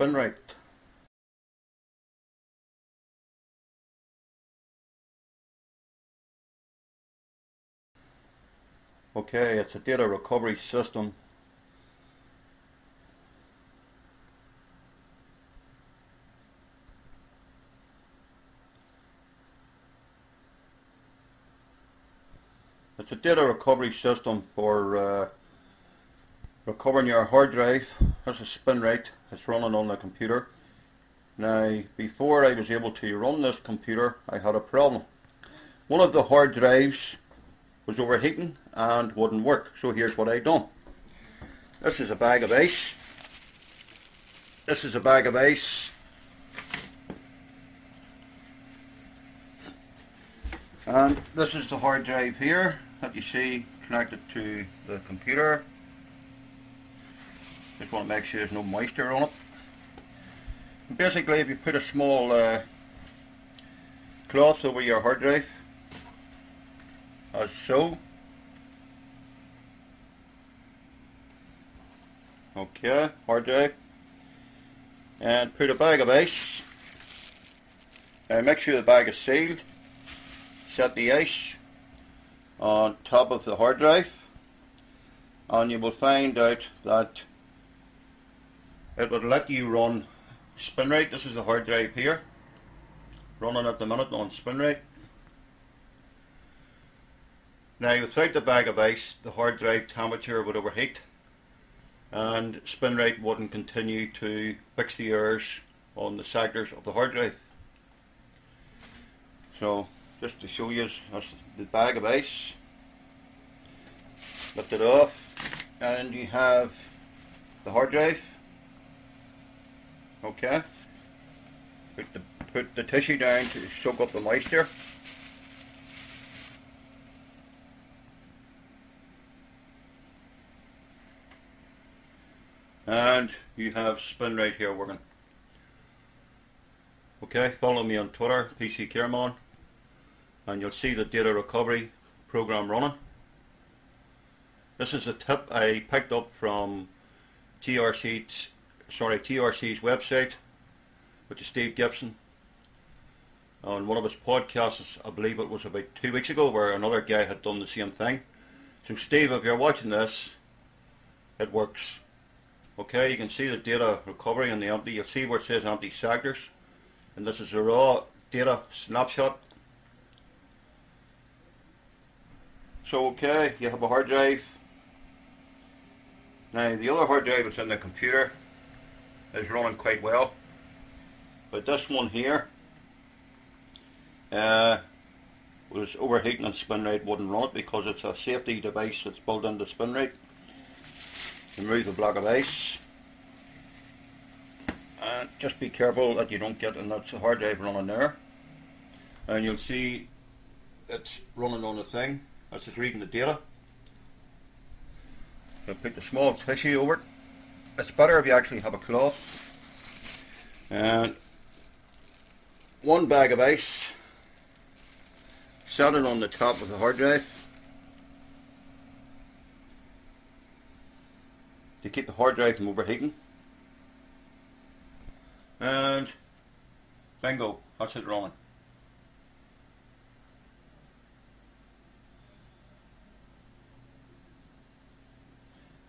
SpinRite. Okay, it's a data recovery system. It's a data recovery system for uh, recovering your hard drive. That's a SpinRite. It's running on the computer. Now, before I was able to run this computer, I had a problem. One of the hard drives was overheating and wouldn't work. So here's what I done. This is a bag of ice. This is a bag of ice. And this is the hard drive here that you see connected to the computer. Just want to make sure there's no moisture on it. basically if you put a small uh, cloth over your hard drive as so. Okay hard drive. And put a bag of ice. And make sure the bag is sealed. Set the ice on top of the hard drive. And you will find out that it would let you run SpinRite this is the hard drive here running at the minute on SpinRite now without the bag of ice the hard drive temperature would overheat and SpinRite wouldn't continue to fix the errors on the sectors of the hard drive. So just to show you that's the bag of ice. Lift it off and you have the hard drive. Okay. Put the put the tissue down to soak up the moisture. and you have SpinRite here working okay follow me on Twitter PC Careman and you'll see the data recovery program running this is a tip I picked up from GRC's sorry GRC's website which is Steve Gibson on one of his podcasts I believe it was about two weeks ago where another guy had done the same thing so Steve if you're watching this it works Okay, you can see the data recovery in the empty. You'll see where it says empty sectors. And this is a raw data snapshot. So okay, you have a hard drive. Now the other hard drive that's in the computer is running quite well. But this one here uh, was overheating and SpinRite wouldn't run it because it's a safety device that's built into SpinRite. Remove the block of ice. And just be careful that you don't get and that's a hard drive running there. And you'll see it's running on the thing. That's just reading the data. I'll put the small tissue over it it's better if you actually have a cloth and one bag of ice set it on the top of the hard drive to keep the hard drive from overheating. And bingo, that's it running.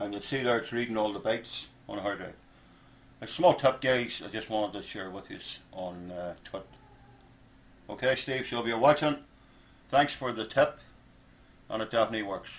And you'll see there it's reading all the bytes on hard drive. A small tip guys, I just wanted to share with you on uh, Twitter. Okay Steve, so if you're watching, thanks for the tip and it definitely works.